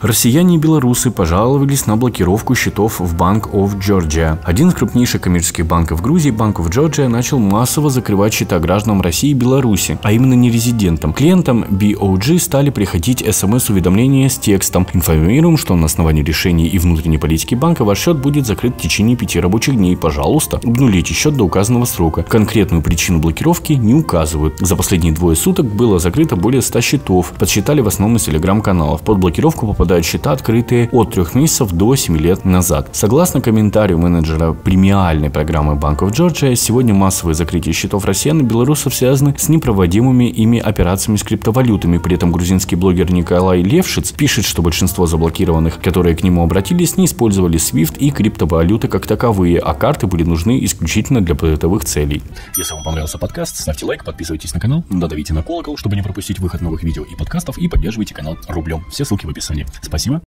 Россияне и белорусы пожаловались на блокировку счетов в Bank of Georgia. Один из крупнейших коммерческих банков Грузии, Bank of Georgia, начал массово закрывать счета гражданам России и Беларуси, а именно нерезидентам. Клиентам BOG стали приходить смс-уведомления с текстом «Информируем, что на основании решений и внутренней политики банка ваш счет будет закрыт в течение пяти рабочих дней. Пожалуйста, обнулите счет до указанного срока». Конкретную причину блокировки не указывают. За последние двое суток было закрыто более 100 счетов. Подсчитали в основном из телеграм-каналов. Под блокировку попадают попадают счета, открытые от 3 месяцев до 7 лет назад. Согласно комментарию менеджера премиальной программы of Georgia, сегодня массовые закрытия счетов россиян и белорусов связаны с непроводимыми ими операциями с криптовалютами. При этом грузинский блогер Николай Левшиц пишет, что большинство заблокированных, которые к нему обратились, не использовали SWIFT и криптовалюты как таковые, а карты были нужны исключительно для бытовых целей. Если вам понравился подкаст, ставьте лайк, подписывайтесь на канал, додавите на колокол, чтобы не пропустить выход новых видео и подкастов, и поддерживайте канал рублем. Все ссылки в описании. Спасибо